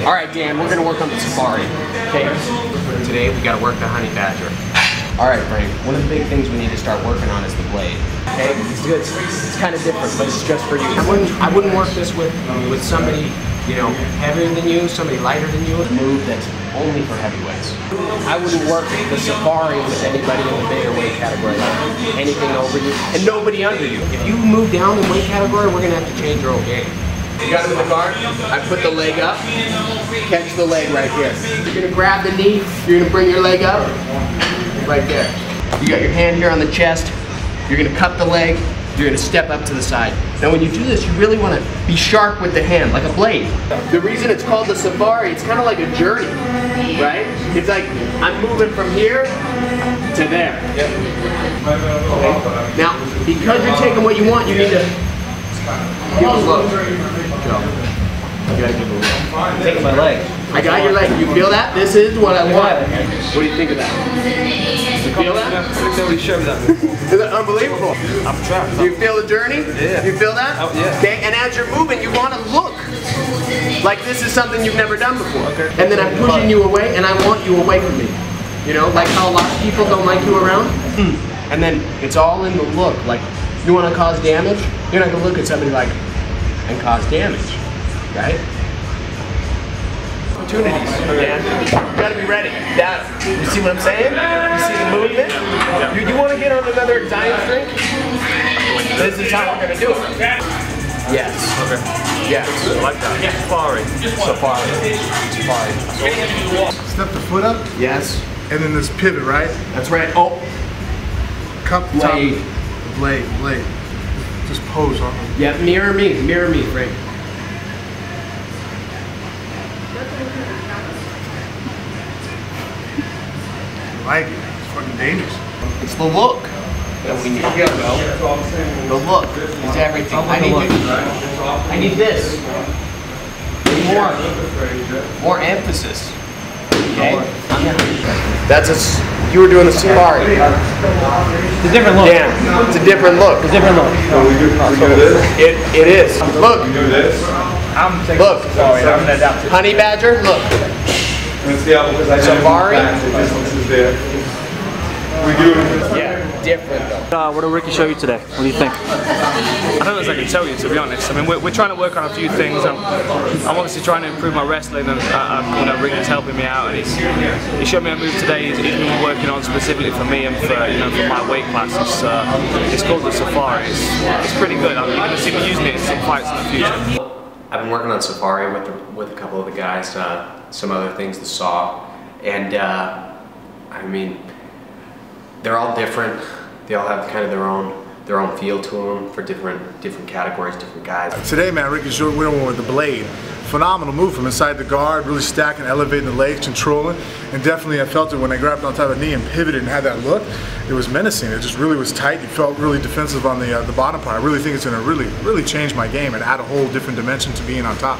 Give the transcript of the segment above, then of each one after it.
All right, Dan, we're gonna work on the Safari. Okay. Today we gotta work the Honey Badger. All right, Frank. One of the big things we need to start working on is the blade. Okay, it's good. It's kind of different, but it's just for you. I wouldn't, I wouldn't work this with with somebody, you know, heavier than you, somebody lighter than you. A move that's only for heavyweights. I wouldn't work the Safari with anybody in the bigger weight category, anything over you and nobody under you. If you move down the weight category, we're gonna have to change our whole game. You got him in the guard. I put the leg up. Catch the leg right here. You're gonna grab the knee. You're gonna bring your leg up. Right there. You got your hand here on the chest. You're gonna cut the leg. You're gonna step up to the side. Now when you do this, you really wanna be sharp with the hand, like a blade. The reason it's called the safari, it's kind of like a journey, right? It's like, I'm moving from here to there. Okay. Now, because you're taking what you want, you need to give a look. Joe. You gotta give a look. Taking my leg. I got your leg. You feel that? This is what I want. What do you think of that? You feel that? Somebody show me that. Is that unbelievable? I'm trapped. Do you feel the journey? Yeah. You feel that? Oh, yeah. Okay, and as you're moving, you want to look like this is something you've never done before. Okay. And then I'm pushing you away, and I want you away from me. You know, like how a lot of people don't like you around. Hmm. And then it's all in the look. Like, you want to cause damage? You're not gonna look at somebody like and cause damage, right? Opportunities, man. You gotta be ready. That, you see what I'm saying? You see the movement? You, you want to get on another diet drink? This is how we're gonna do it. Yes. Okay. Yes. I like that. Safari. Safari. Safari. Step the foot up, Yes. and then this pivot, right? That's right. Oh, Cup the top. Blade. The blade, blade. Just pose on them. yeah. Mirror me. Mirror me, Frank. I like it. It's fucking dangerous. It's the look that we need. Here we go. The look is everything. I need to, I need this. More. More emphasis. Okay? That's a. s- You were doing the safari. It's a different look. Dan, it's a different look. It's a different look. We do this. It, it is. Look, We do this? I'm taking Look. Sorry, I'm gonna adapt it. honey badger. Look. Safari? Yeah, different though. Uh, what did Ricky show you today? What do you think? I don't know as I can tell you, to be honest. I mean, we're, we're trying to work on a few things. I'm, I'm obviously trying to improve my wrestling, and uh, um, you know, Ricky's helping me out. And he's, he showed me a move today. He's, he's been working on specifically for me and for you know for my weight class. It's, uh, it's called the Safari. It's, it's pretty good. I'm, you're going to see me using it in some fights in the future. I've been working on Safari with the, with a couple of the guys, uh, some other things, the Saw, and uh, I mean, they're all different. They all have kind of their own their own feel to them for different different categories, different guys. Today, man, Ricky went over with the blade. Phenomenal move from inside the guard, really stacking, elevating the legs, controlling. And definitely I felt it when I grabbed on top of the knee and pivoted and had that look. It was menacing. It just really was tight. You felt really defensive on the uh, the bottom part. I really think it's going to really, really change my game and add a whole different dimension to being on top.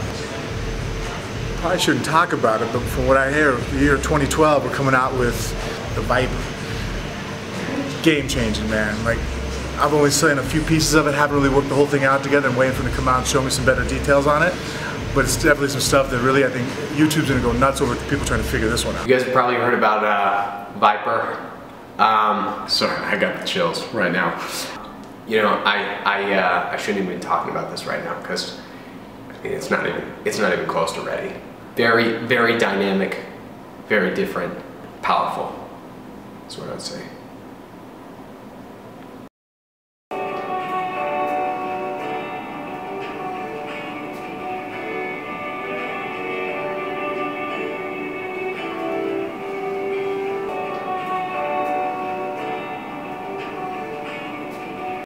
Probably shouldn't talk about it, but from what I hear, the year 2012, we're coming out with the Viper. Game changing, man. Like, I've only seen a few pieces of it, haven't really worked the whole thing out together. I'm waiting for them to come out and show me some better details on it. But it's definitely some stuff that really, I think YouTube's gonna go nuts over people trying to figure this one out. You guys have probably heard about uh, Viper. Um, sorry, I got the chills right now. You know, I I, uh, I shouldn't even be talking about this right now because it's not even it's not even close to ready. Very very dynamic, very different, powerful. That's what I would say.